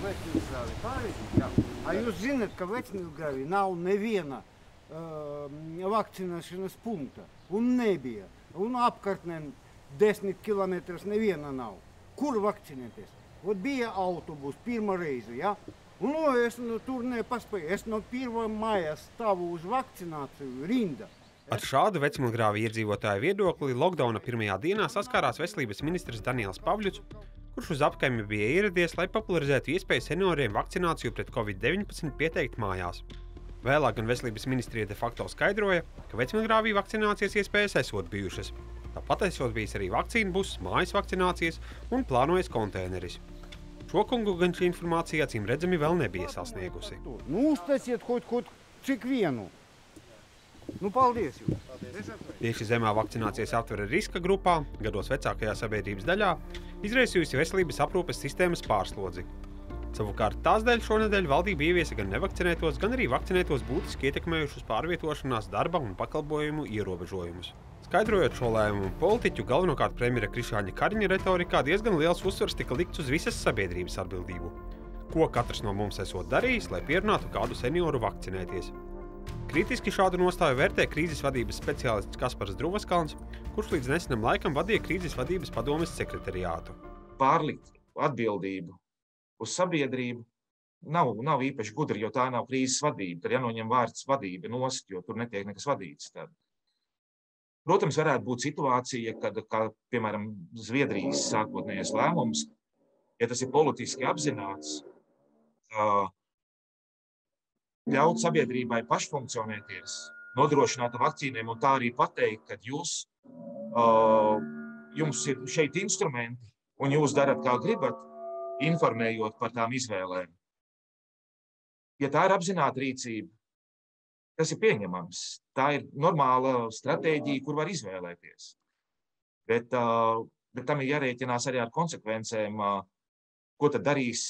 Vecmilgrāvi. Pareizi? Jā. A jūs zināt, ka Vecmilgrāvi nav neviena uh, vakcinēšanas punkta. Un nebija. Un apkārtnē desmit kilometrus neviena nav. Kur vakcinēties? Ot bija autobus pirmā reize. Ja? Nu, es nu, tur nepaspēju. Es no 1. maija stāvu uz vakcināciju rinda. Ar šādu vecmilgrāvi iedzīvotāju viedokli lockdowna pirmajā dienā saskārās veselības ministrs Daniels Pavļuts, kurš uz apkaimi bija ieradies, lai popularizētu iespēju senioriem vakcināciju pret covid-19 pieteikt mājās. Vēlāk gan veselības ministrija de facto skaidroja, ka vecmilgrāvī vakcinācijas iespējas esot bijušas. Tāpat esot bijis arī vakcīnu buss, mājas vakcinācijas un plānojas konteineris. Šo kungu gan šī informācija acīm redzami vēl nebija sasniegusi. Nu, uztaisiet kaut ko cik vienu. Nu, paldies! Jums. Tieši zemā vakcinācijas aptvere riska grupā, gados vecākajā sabiedrības daļā, izraisījusi veselības aprūpes sistēmas pārslodzi. Savukārt tās dēļ šonadēļ valdība ieviesa gan nevakcinētos, gan arī vakcinētos būtiski ietekmējušus pārvietošanās darba un pakalpojumu ierobežojumus. Skaidrojot šo lēmumu, politiķu galvenokārt premjera Krišāņa Kariņa retorikā diezgan liels uzsvars tika likts uz visas sabiedrības atbildību. Ko katrs no mums esot darījis, lai pierunātu kādu senioru vakcinēties? Kritiski šādu nostāju vērtē krīzes vadības speciālists Kaspars Druvaskalns, kurš līdz nesenam laikam vadīja krīzes vadības padomes sekretariātu. Pārlikt atbildību uz sabiedrību nav, nav īpaši gudri, jo tā nav krīzes vadība. Tad jānoņem vārds vadība nost, jo tur netiek nekas vadīts. Tad. Protams, varētu būt situācija, kad, kā, piemēram, Zviedrijas sākotnējais lēmums, ja tas ir politiski apzināts, uh, ļaut sabiedrībai pašfunkcionēties, nodrošināt vakcīniem un tā arī pateikt, ka jūs, uh, jums ir šeit instrumenti un jūs darat kā gribat, informējot par tām izvēlēm. Ja tā ir apzināta rīcība, tas ir pieņemams. Tā ir normāla stratēģija, kur var izvēlēties. Bet, uh, bet tam ir jārēķinās arī ar konsekvencēm, uh, ko tad darīs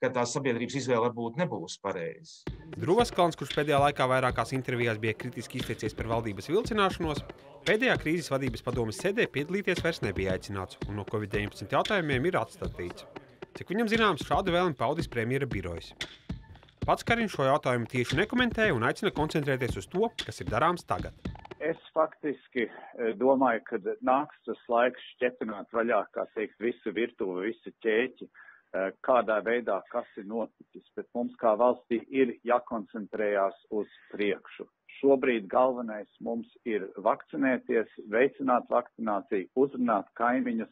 ka tās sabiedrības izvēle varbūt nebūs pareiza. Druvas Kalns, kurš pēdējā laikā vairākās intervijās bija kritiski izteicies par valdības vilcināšanos, pēdējā krīzes vadības padomes sēdē piedalīties vairs nebija aicināts un no Covid-19 jautājumiem ir atstatīts. Cik viņam zināms, šādu vēlmi paudis premjera birojas. Pats Kariņš šo jautājumu tieši nekomentēja un aicina koncentrēties uz to, kas ir darāms tagad. Es faktiski eh, domāju, ka nāks tas laiks šķepināt vaļā, kā teikt, visu virtuvi, visu ķēķi. Eh, kādā veidā kas ir noticis, bet mums kā valstī ir jākoncentrējās uz priekšu. Šobrīd galvenais mums ir vakcinēties, veicināt vakcināciju, uzrunāt kaimiņus,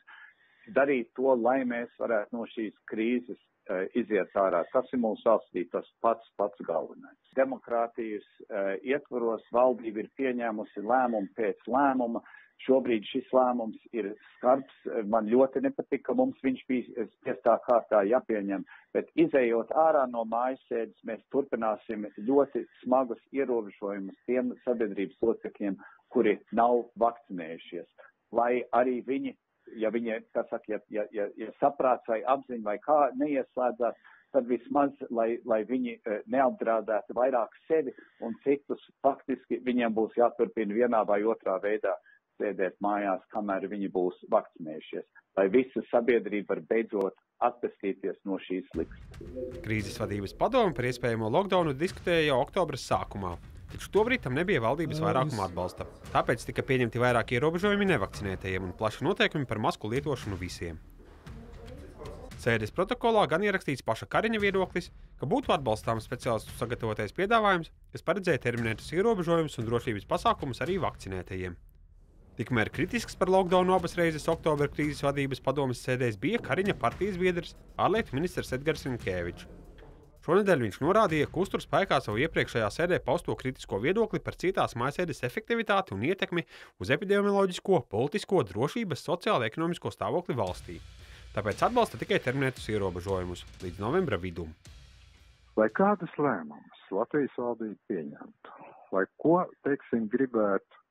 darīt to, lai mēs varētu no šīs krīzes uh, iziet ārā. Tas ir mūsu valstī tas pats, pats galvenais. Demokrātijas uh, ietvaros valdība ir pieņēmusi lēmumu pēc lēmuma, Šobrīd šis lēmums ir skarbs. Man ļoti nepatika, ka mums viņš bija spiestā kārtā jāpieņem, bet izējot ārā no mājas sēdes, mēs turpināsim ļoti smagus ierobežojumus tiem sabiedrības locekļiem, kuri nav vakcinējušies. Lai arī viņi, ja viņi, kā saka, ja, ja, ja, ja saprāts vai apziņa vai kā neieslēdzās, tad vismaz, lai, lai viņi e, neapdraudētu vairāk sevi un citus, faktiski viņiem būs jāturpina vienā vai otrā veidā sēdēt mājās, kamēr viņi būs vakcinējušies, lai visa sabiedrība var beidzot atpestīties no šīs sliktas. Krīzes vadības padome par iespējamo lockdownu diskutēja jau oktobra sākumā. Taču tobrīd tam nebija valdības vairākuma atbalsta. Tāpēc tika pieņemti vairāk ierobežojumi nevakcinētajiem un plaši noteikumi par masku lietošanu visiem. Sēdes protokolā gan ierakstīts paša Kariņa viedoklis, ka būtu atbalstāms speciālistu sagatavotais piedāvājums, kas paredzēja terminētus ierobežojumus un drošības pasākumus arī vakcinētajiem. Tikmēr kritisks par lockdownu abas reizes oktobra krīzes vadības padomes sēdēs bija Kariņa partijas biedrs, ārlietu ministrs Edgars Rinkēvičs. Šonadēļ viņš norādīja, ka uztur spēkā savu iepriekšējā sēdē pausto kritisko viedokli par citās mājasēdes efektivitāti un ietekmi uz epidemioloģisko, politisko, drošības, sociālo, ekonomisko stāvokli valstī. Tāpēc atbalsta tikai terminētus ierobežojumus līdz novembra vidum. Lai kādas lēmumus Latvijas valdība pieņemtu, lai ko, teiksim, gribētu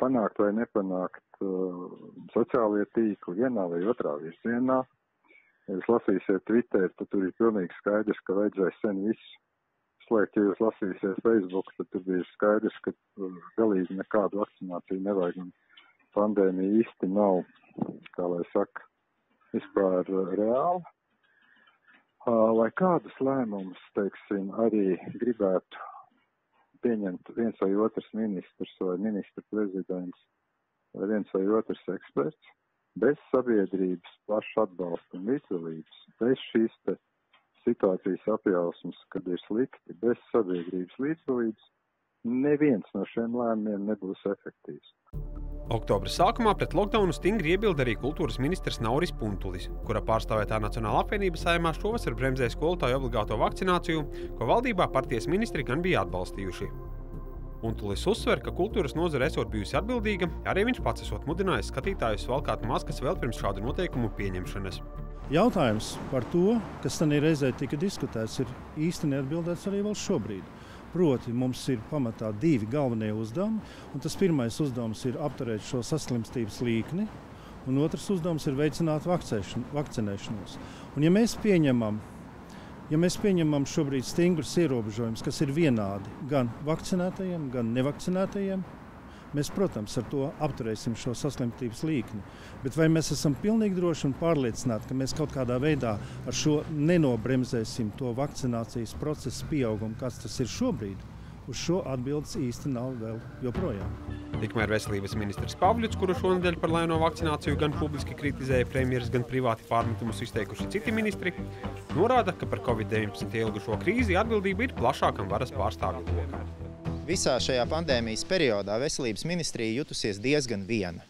panākt vai nepanākt uh, sociālie tīkli vienā vai otrā virzienā. Ja jūs lasīsiet Twitter, tad tur ir pilnīgi skaidrs, ka vajadzēja sen visu slēgt. Ja jūs lasīsiet Facebook, tad tur bija skaidrs, ka uh, galīgi nekādu vakcināciju nevajag un pandēmija īsti nav, kā lai saka, vispār uh, reāla. lai kādus lēmumus, teiksim, arī gribētu pieņemt viens vai otrs ministrs vai ministra prezidents vai viens vai otrs eksperts, bez sabiedrības plaša atbalsta un līdzdalības, bez šīs te situācijas apjausmas, kad ir slikti, bez sabiedrības līdzdalības, neviens no šiem lēmumiem nebūs efektīvs. Oktobra sākumā pret lockdownu stingri iebilda arī kultūras ministrs Nauris Puntulis, kura pārstāvētā Nacionāla apvienība saimā šovasar bremzēja skolotāju obligāto vakcināciju, ko valdībā partijas ministri gan bija atbalstījuši. Puntulis uzsver, ka kultūras nozare esot bijusi atbildīga, arī viņš pats esot mudinājis skatītājus valkāt maskas vēl pirms šādu noteikumu pieņemšanas. Jautājums par to, kas tajā reizē tika diskutēts, ir īsti neatbildēts arī vēl šobrīd. Proti, mums ir pamatā divi galvenie uzdevumi. Tas pirmais uzdevums ir apturēt šo saslimstības līkni, un otrs uzdevums ir veicināt vakcinēšanos. Un, ja mēs pieņemam Ja mēs pieņemam šobrīd stingrus ierobežojumus, kas ir vienādi gan vakcinētajiem, gan nevakcinētajiem, mēs, protams, ar to apturēsim šo saslimtības līkni. Bet vai mēs esam pilnīgi droši un pārliecināti, ka mēs kaut kādā veidā ar šo nenobremzēsim to vakcinācijas procesu pieaugumu, kāds tas ir šobrīd? Uz šo atbildes īsti nav vēl joprojām. Tikmēr veselības ministrs Pavļuts, kuru šonadēļ par lēno vakcināciju gan publiski kritizēja premjeras, gan privāti pārmetumus izteikuši citi ministri, norāda, ka par Covid-19 ilgušo krīzi atbildība ir plašākam varas pārstāvju lokam. Visā šajā pandēmijas periodā veselības ministrija jutusies diezgan viena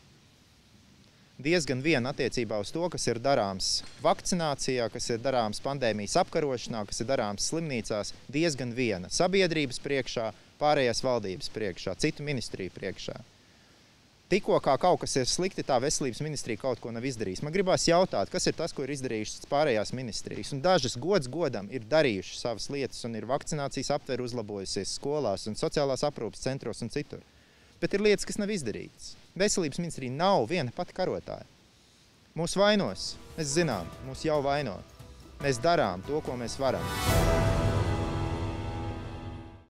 diezgan viena attiecībā uz to, kas ir darāms vakcinācijā, kas ir darāms pandēmijas apkarošanā, kas ir darāms slimnīcās, diezgan viena sabiedrības priekšā, pārējās valdības priekšā, citu ministriju priekšā. Tikko kā kaut kas ir slikti, tā veselības ministrija kaut ko nav izdarījusi. Man gribās jautāt, kas ir tas, ko ir izdarījušas pārējās ministrijas. Un dažas gods godam ir darījušas savas lietas un ir vakcinācijas aptver uzlabojusies skolās un sociālās aprūpas centros un citur. Bet ir lietas, kas nav izdarītas. Veselības ministrija nav viena pati karotāja. Mūsu vainos, mēs zinām, mūs jau vaino. Mēs darām to, ko mēs varam.